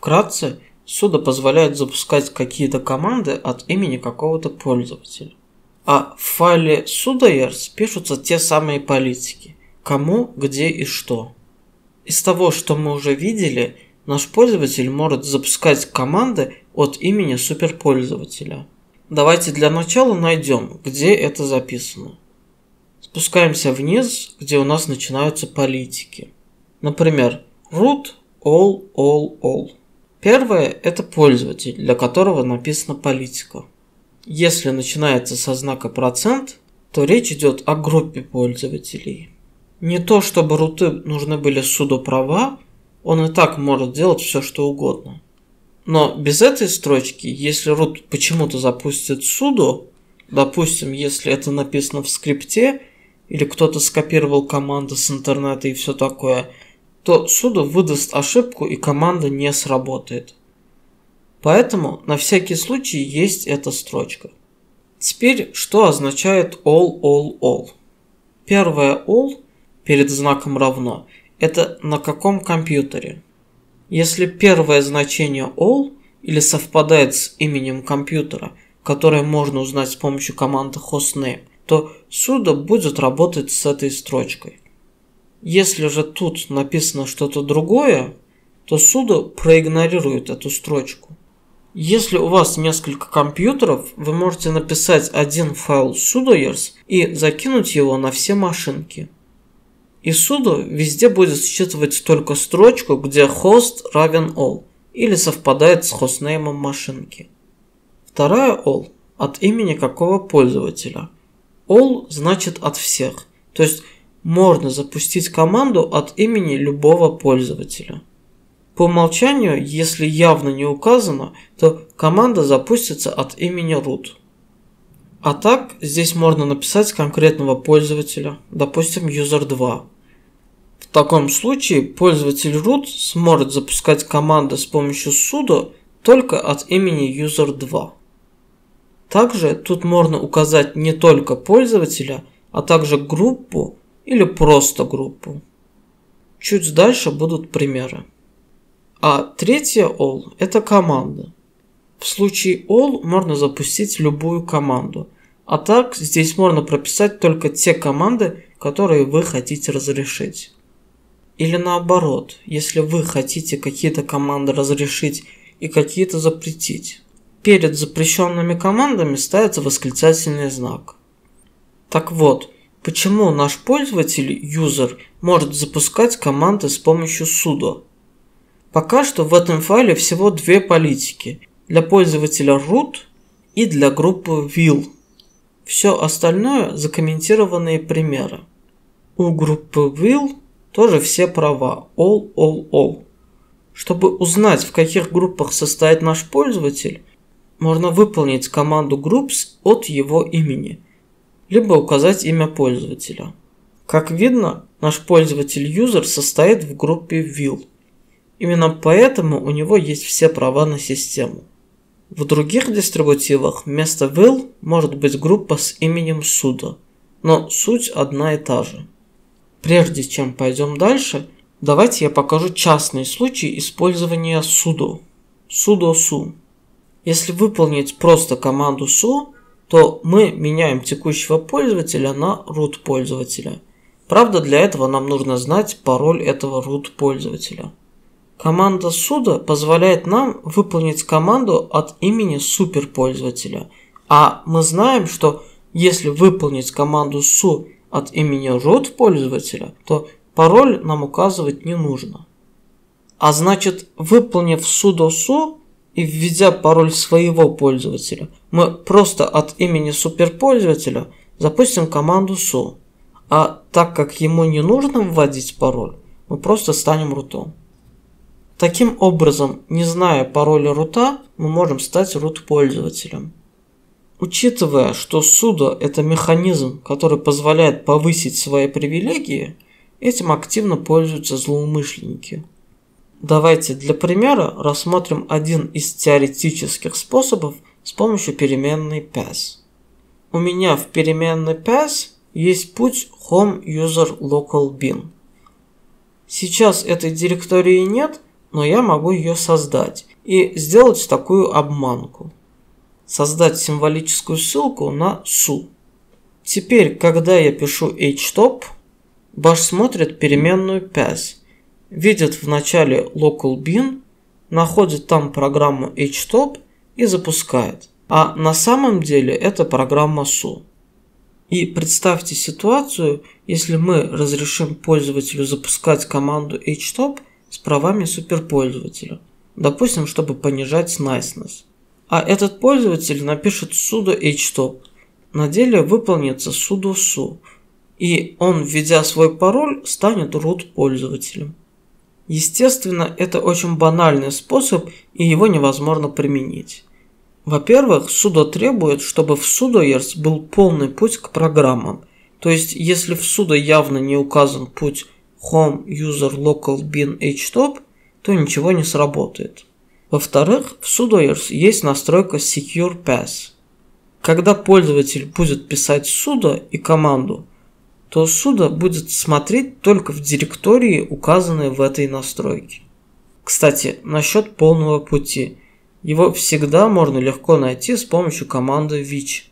Вкратце, sudo позволяет запускать какие-то команды от имени какого-то пользователя. А в файле sudoers пишутся те самые политики – кому, где и что. Из того, что мы уже видели, наш пользователь может запускать команды от имени суперпользователя. Давайте для начала найдем, где это записано. Спускаемся вниз, где у нас начинаются политики. Например, root all all all. Первое – это пользователь, для которого написана политика. Если начинается со знака процент, то речь идет о группе пользователей. Не то, чтобы руты нужны были суду права, он и так может делать все, что угодно. Но без этой строчки, если root почему-то запустит суду, допустим, если это написано в скрипте, или кто-то скопировал команду с интернета и все такое, то sudo выдаст ошибку и команда не сработает. Поэтому на всякий случай есть эта строчка. Теперь, что означает all, all, all? Первое all перед знаком равно – это на каком компьютере. Если первое значение all или совпадает с именем компьютера, которое можно узнать с помощью команды hostname, то sudo будет работать с этой строчкой. Если же тут написано что-то другое, то sudo проигнорирует эту строчку. Если у вас несколько компьютеров, вы можете написать один файл sudoers и закинуть его на все машинки. И sudo везде будет считывать только строчку, где host равен all или совпадает с хостнеймом машинки. Вторая all от имени какого пользователя. All значит от всех, то есть можно запустить команду от имени любого пользователя. По умолчанию, если явно не указано, то команда запустится от имени root. А так, здесь можно написать конкретного пользователя, допустим, user2. В таком случае пользователь root сможет запускать команды с помощью sudo только от имени user2. Также тут можно указать не только пользователя, а также группу или просто группу. Чуть дальше будут примеры. А третье all – это команда. В случае all можно запустить любую команду. А так здесь можно прописать только те команды, которые вы хотите разрешить. Или наоборот, если вы хотите какие-то команды разрешить и какие-то запретить. Перед запрещенными командами ставится восклицательный знак. Так вот, почему наш пользователь, user, может запускать команды с помощью sudo? Пока что в этом файле всего две политики для пользователя root и для группы will. Все остальное закомментированные примеры. У группы will тоже все права all, all, all. Чтобы узнать, в каких группах состоит наш пользователь, можно выполнить команду groups от его имени, либо указать имя пользователя. Как видно, наш пользователь user состоит в группе will. Именно поэтому у него есть все права на систему. В других дистрибутивах вместо will может быть группа с именем sudo, но суть одна и та же. Прежде чем пойдем дальше, давайте я покажу частный случай использования sudo. sudo su. Если выполнить просто команду su, то мы меняем текущего пользователя на root пользователя. Правда, для этого нам нужно знать пароль этого root пользователя. Команда суда позволяет нам выполнить команду от имени суперпользователя. А мы знаем, что если выполнить команду su от имени root пользователя, то пароль нам указывать не нужно. А значит, выполнив sudo su и введя пароль своего пользователя, мы просто от имени суперпользователя запустим команду su. А так как ему не нужно вводить пароль, мы просто станем рутом. Таким образом, не зная пароля рута, мы можем стать root-пользователем. Учитывая, что sudo – это механизм, который позволяет повысить свои привилегии, этим активно пользуются злоумышленники. Давайте для примера рассмотрим один из теоретических способов с помощью переменной pass. У меня в переменной pass есть путь home user local bin. Сейчас этой директории нет – но я могу ее создать и сделать такую обманку. Создать символическую ссылку на su. Теперь, когда я пишу htop, Bash смотрит переменную PAS, видит в начале local bin, находит там программу htop и запускает. А на самом деле это программа su. И представьте ситуацию, если мы разрешим пользователю запускать команду htop с правами суперпользователя, допустим, чтобы понижать niceness. А этот пользователь напишет sudo htop, на деле выполнится sudo su, и он, введя свой пароль, станет root пользователем. Естественно, это очень банальный способ, и его невозможно применить. Во-первых, sudo требует, чтобы в sudoers был полный путь к программам. То есть, если в sudo явно не указан путь home user local bin htop, то ничего не сработает. Во-вторых, в sudoers есть настройка secure pass. Когда пользователь будет писать sudo и команду, то sudo будет смотреть только в директории, указанные в этой настройке. Кстати, насчет полного пути – его всегда можно легко найти с помощью команды which.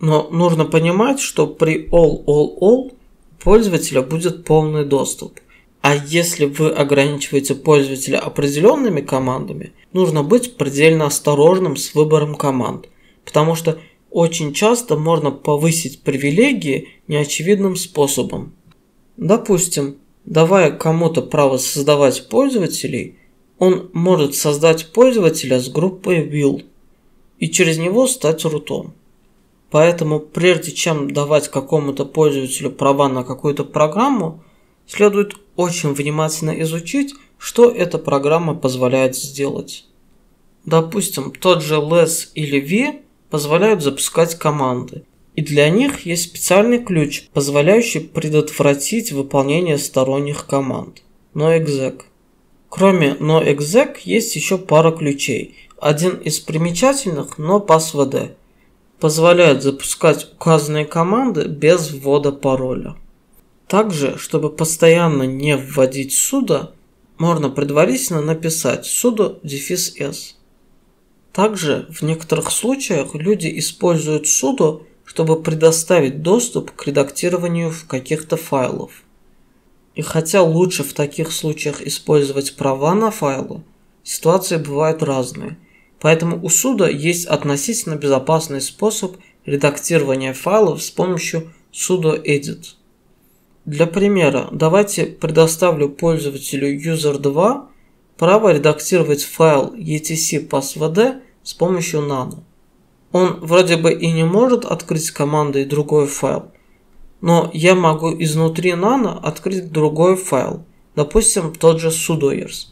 Но нужно понимать, что при all all all у пользователя будет полный доступ. А если вы ограничиваете пользователя определенными командами, нужно быть предельно осторожным с выбором команд, потому что очень часто можно повысить привилегии неочевидным способом. Допустим, давая кому-то право создавать пользователей, он может создать пользователя с группой will и через него стать рутом. Поэтому прежде чем давать какому-то пользователю права на какую-то программу, следует очень внимательно изучить, что эта программа позволяет сделать. Допустим, тот же less или v позволяют запускать команды, и для них есть специальный ключ, позволяющий предотвратить выполнение сторонних команд. NoExec. Кроме noexec есть еще пара ключей. Один из примечательных но passwd позволяет запускать указанные команды без ввода пароля. Также, чтобы постоянно не вводить sudo, можно предварительно написать sudo s. Также в некоторых случаях люди используют sudo, чтобы предоставить доступ к редактированию каких-то файлов. И хотя лучше в таких случаях использовать права на файлы, ситуации бывают разные. Поэтому у суда есть относительно безопасный способ редактирования файлов с помощью sudo edit. Для примера, давайте предоставлю пользователю user2 право редактировать файл etc passwd с помощью nano. Он вроде бы и не может открыть командой другой файл, но я могу изнутри nano открыть другой файл, допустим тот же sudoers,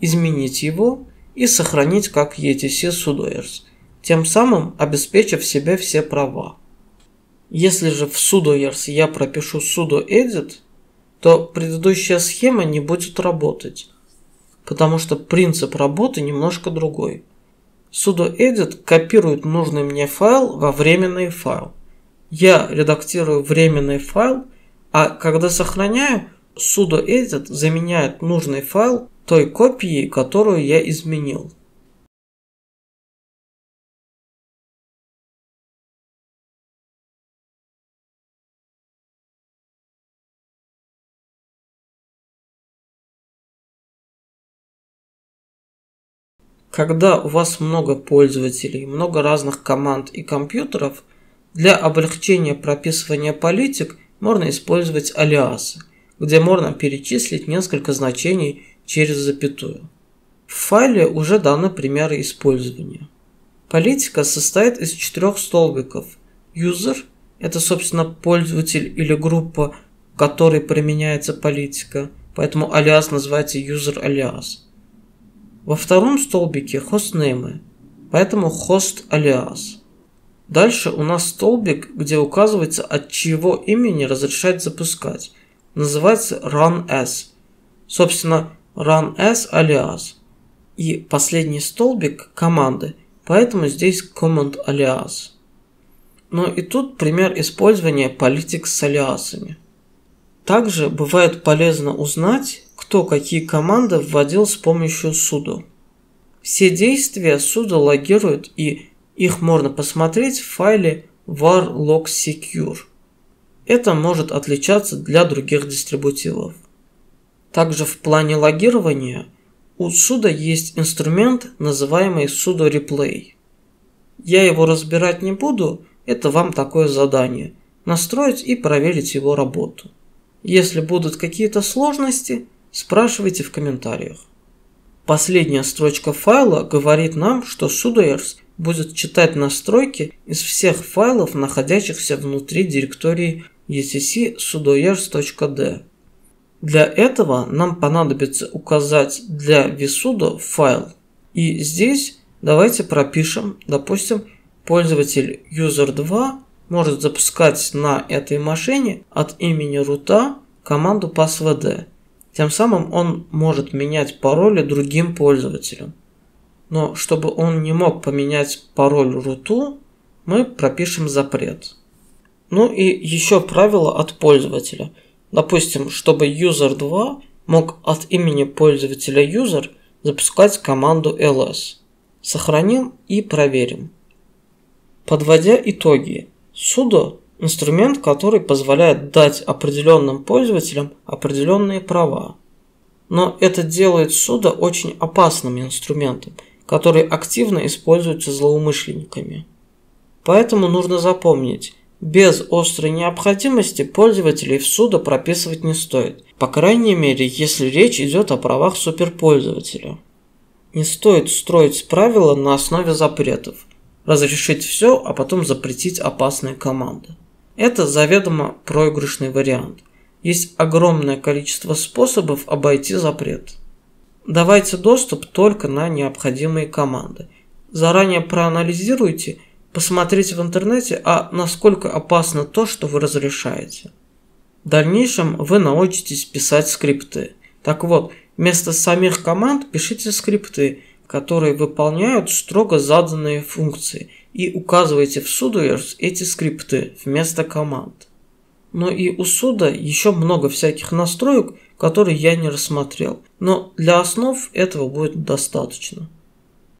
изменить его и сохранить как etc sudoers, тем самым обеспечив себе все права. Если же в sudoers я пропишу sudo edit, то предыдущая схема не будет работать, потому что принцип работы немножко другой. sudo edit копирует нужный мне файл во временный файл – я редактирую временный файл, а когда сохраняю, sudo edit заменяет нужный файл той копией, которую я изменил. Когда у вас много пользователей, много разных команд и компьютеров – для облегчения прописывания политик можно использовать алиасы, где можно перечислить несколько значений через запятую. В файле уже даны примеры использования. Политика состоит из четырех столбиков. User – это, собственно, пользователь или группа, в которой применяется политика, поэтому алиас называется user алиас. Во втором столбике хостнеймы, поэтому host алиас. Дальше у нас столбик, где указывается, от чьего имени разрешать запускать. Называется runS. Собственно, runS алиас. И последний столбик команды, поэтому здесь command алиас. Но и тут пример использования политик с алиасами. Также бывает полезно узнать, кто какие команды вводил с помощью sudo. Все действия sudo логирует и их можно посмотреть в файле var log secure. Это может отличаться для других дистрибутивов. Также в плане логирования у sudo есть инструмент, называемый sudo replay. Я его разбирать не буду, это вам такое задание – настроить и проверить его работу. Если будут какие-то сложности, спрашивайте в комментариях. Последняя строчка файла говорит нам, что sudoers будет читать настройки из всех файлов, находящихся внутри директории etc sudoers.d. Для этого нам понадобится указать для vsudo файл. И здесь давайте пропишем, допустим, пользователь user2 может запускать на этой машине от имени рута команду passwd. Тем самым он может менять пароли другим пользователям. Но чтобы он не мог поменять пароль руту, мы пропишем запрет. Ну и еще правило от пользователя. Допустим, чтобы user2 мог от имени пользователя user запускать команду ls. Сохраним и проверим. Подводя итоги, sudo – инструмент, который позволяет дать определенным пользователям определенные права. Но это делает sudo очень опасным инструментом, который активно используется злоумышленниками. Поэтому нужно запомнить, без острой необходимости пользователей в sudo прописывать не стоит, по крайней мере, если речь идет о правах суперпользователя. Не стоит строить правила на основе запретов – разрешить все, а потом запретить опасные команды. Это заведомо проигрышный вариант. Есть огромное количество способов обойти запрет. Давайте доступ только на необходимые команды. Заранее проанализируйте, посмотрите в интернете, а насколько опасно то, что вы разрешаете. В дальнейшем вы научитесь писать скрипты. Так вот, вместо самих команд пишите скрипты – которые выполняют строго заданные функции, и указывайте в sudoers эти скрипты вместо команд. Но и у суда еще много всяких настроек, которые я не рассмотрел, но для основ этого будет достаточно.